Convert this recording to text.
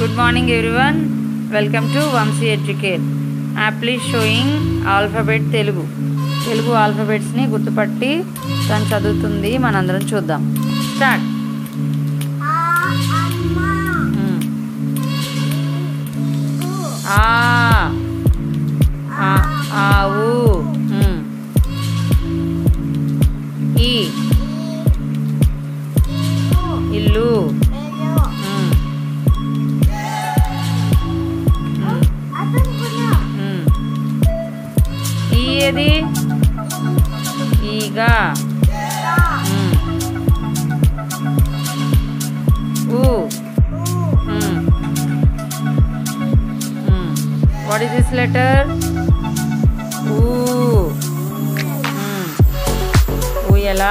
Good morning every one welcome to Vamshi educate aptly showing alphabet Telugu Telugu ఆల్ఫాబెట్స్ని గుర్తుపట్టి తను చదువుతుంది. మనందరం చూద్దాం. స్టార్ట్ ఆవు ఈ. ఇల్లు. ಹೇಳೇದಿ ಈಗ ಹ್ಞೂ ಹ್ಞೂ ಹ್ಞೂ ವಾಟ್ ಇಸ್ ದಿಸ್ ಲೆಟರ್ ಊ ಹ್ಞೂ ಊಯಲ